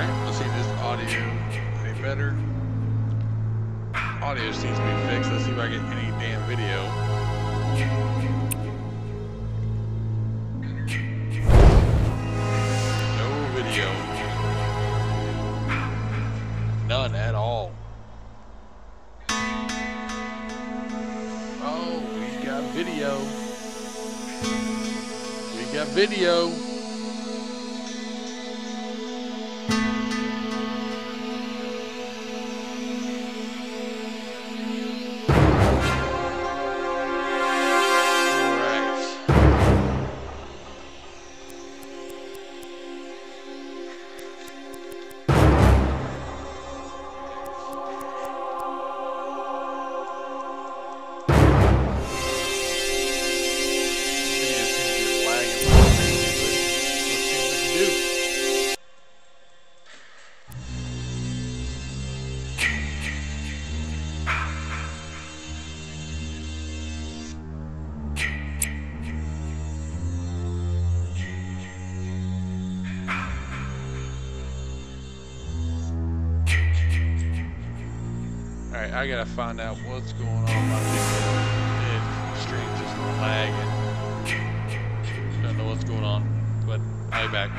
Alright, let's see if this audio any better. Audio seems to be fixed. Let's see if I get any damn video. No video. None at all. Oh, we got video. We got video. I gotta find out what's going on my stream's just lagging. Don't know what's going on, but I'll be back.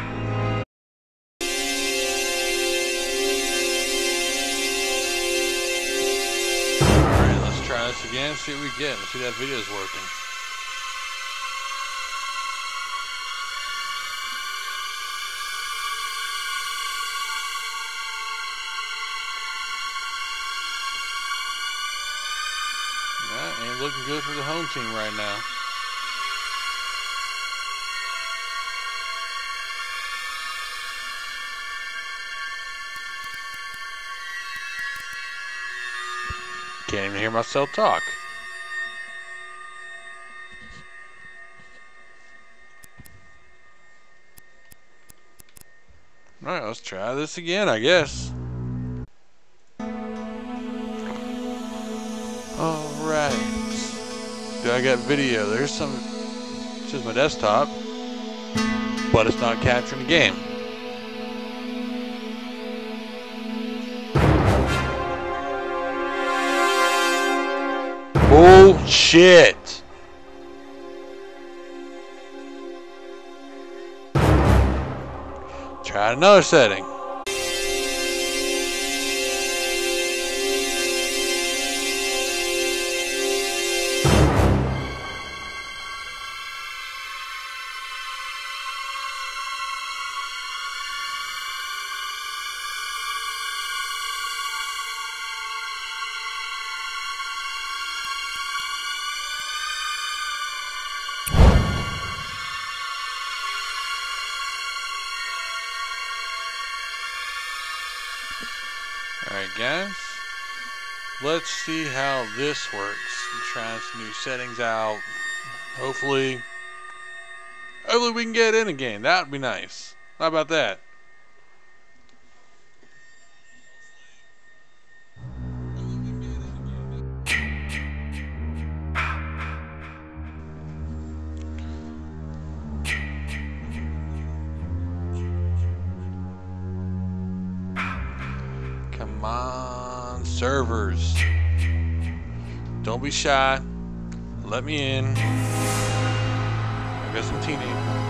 Alright, let's try this again, see what we get. Let's see if that video's working. Good for the home team right now. Can't even hear myself talk. Alright, let's try this again, I guess. Alright. I got video? There's some. This is my desktop, but it's not capturing the game. Bullshit! Try another setting. Let's see how this works. I'm trying some new settings out. Hopefully, hopefully we can get in again. That would be nice. How about that? Shy. Let me in. I've got some teenage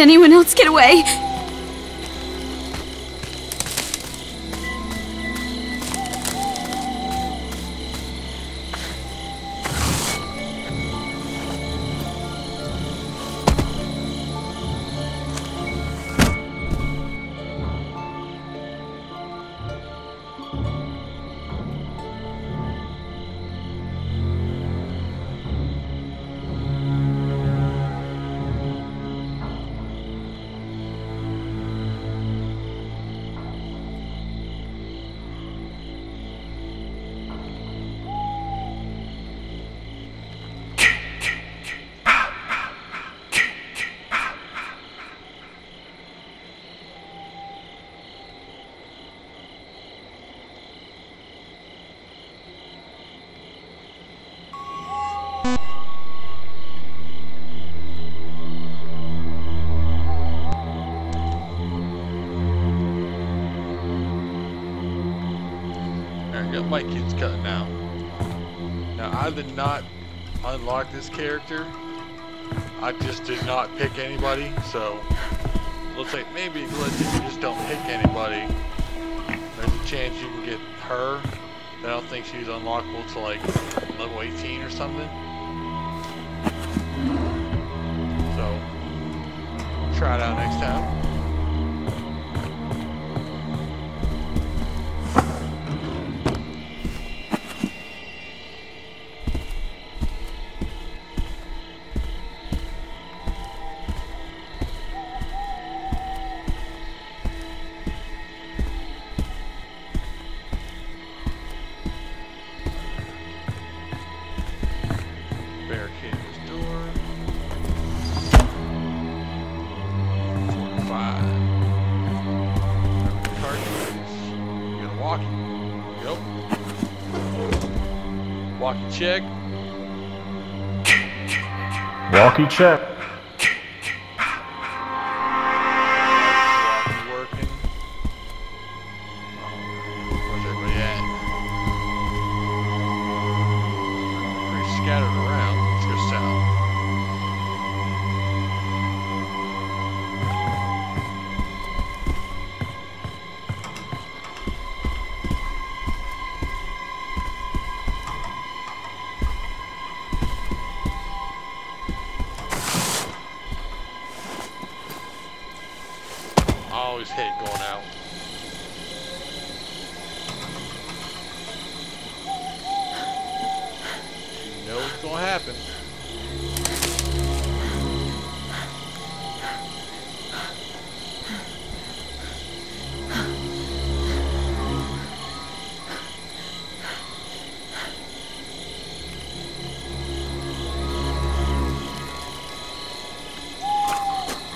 anyone else get away? My kid's cutting out. Now, I did not unlock this character. I just did not pick anybody, so looks like maybe glitch if you just don't pick anybody. There's a chance you can get her. I don't think she's unlockable to like level 18 or something. So, try it out next time. Check. Walkie check.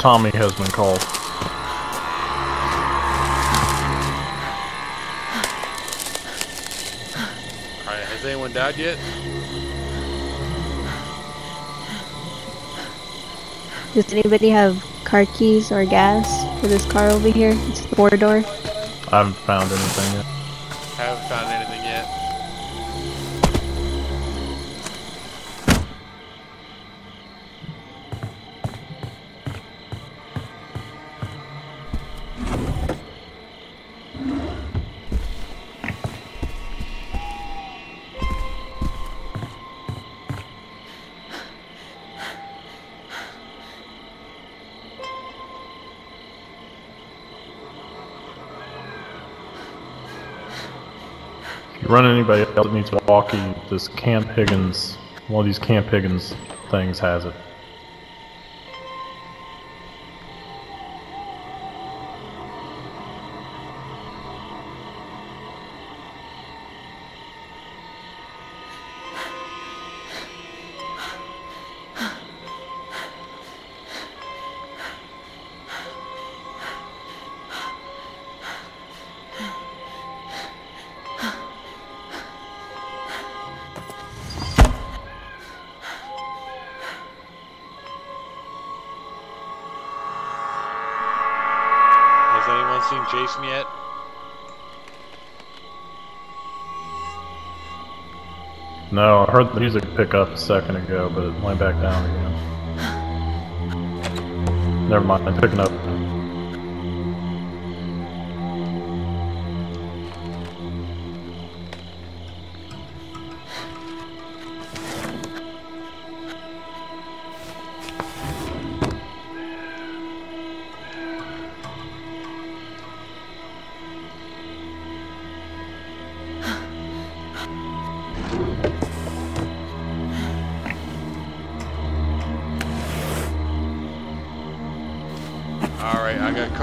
Tommy has been called. Alright, has anyone died yet? Does anybody have car keys or gas for this car over here? It's the four door. I haven't found anything yet. Haven't found anybody else that needs walkie, this Camp Higgins, one of these Camp Higgins things has it. Yet? No, I heard the music pick up a second ago, but it went back down again. Never mind, I'm picking up.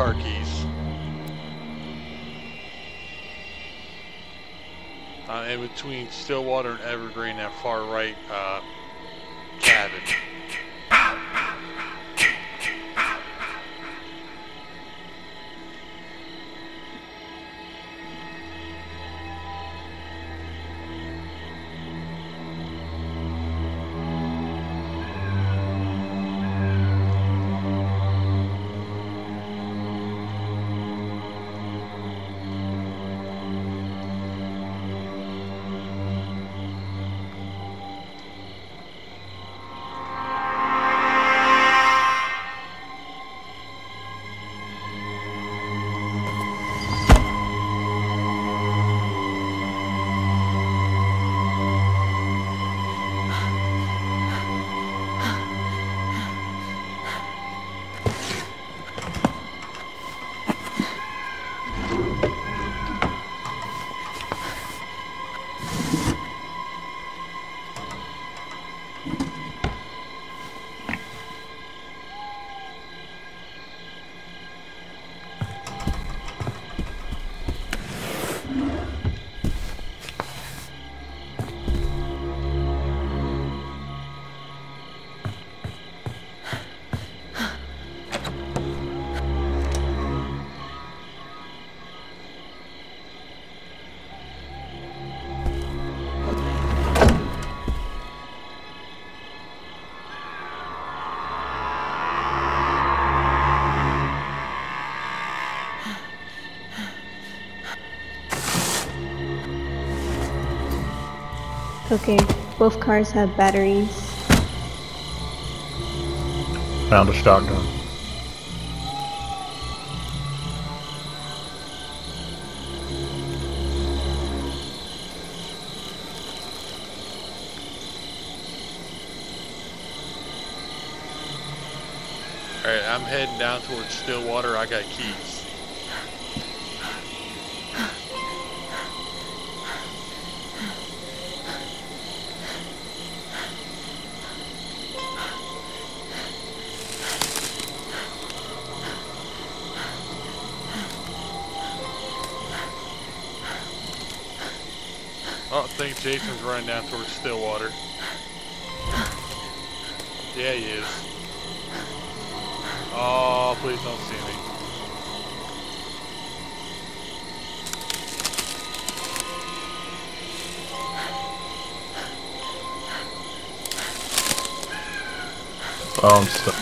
Car keys. I'm in between Stillwater and Evergreen, that far right uh, cabin. Okay, both cars have batteries. Found a shotgun. Alright, I'm heading down towards Stillwater. I got keys. Think Jason's running down towards Stillwater. Yeah, he is. Oh, please don't see me. Oh, I'm stuck.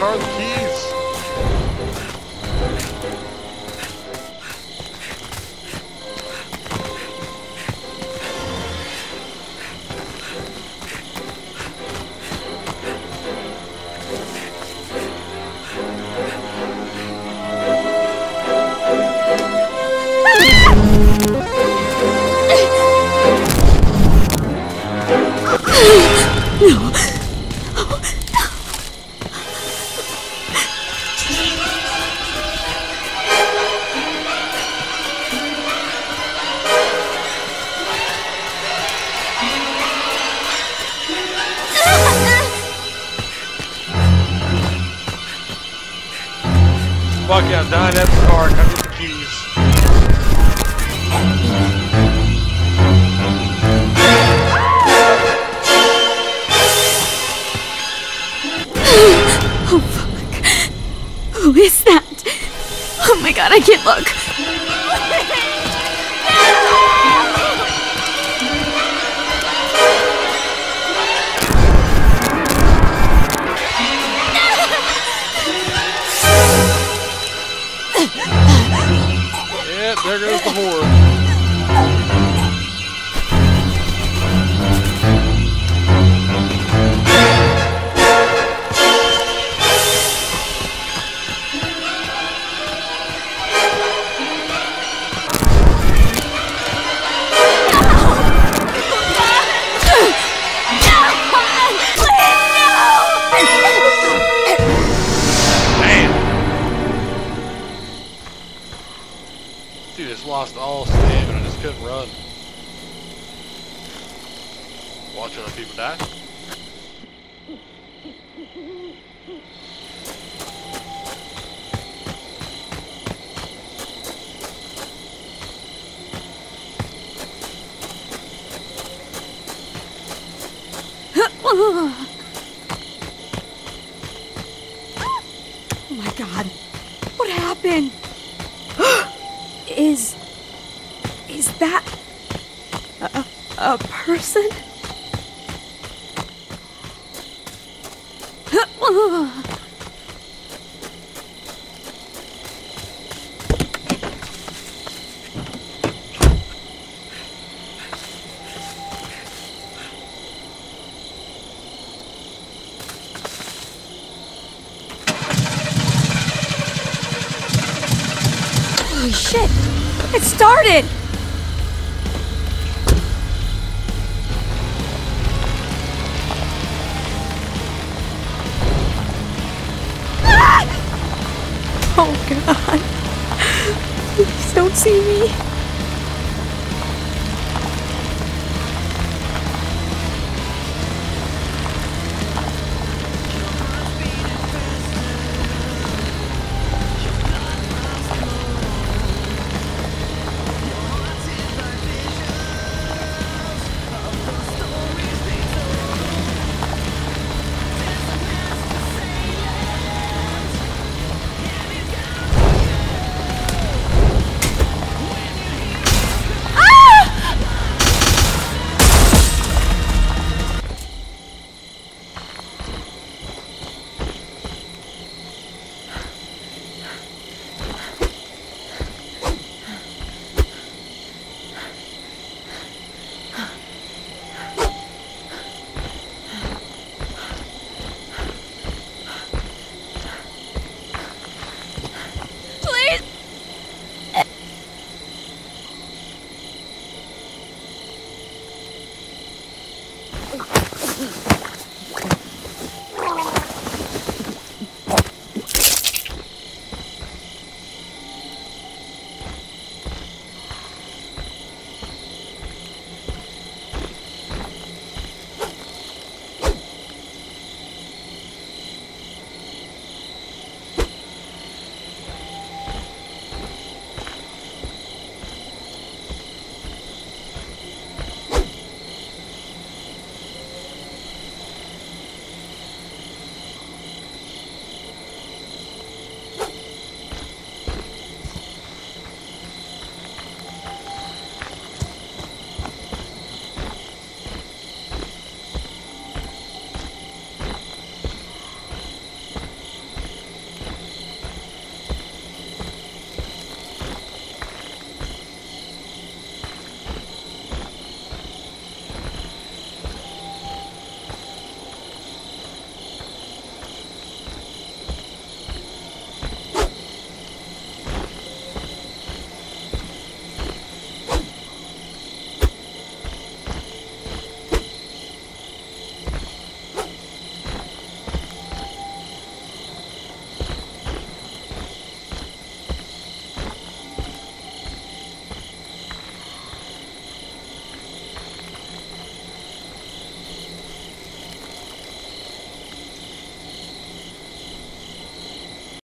Fuck, I'm Fuck yeah, I'm dying at the car. Come get the keys. Oh fuck. Who is that? Oh my god, I can't look. That. A, a, person? Holy shit! It started!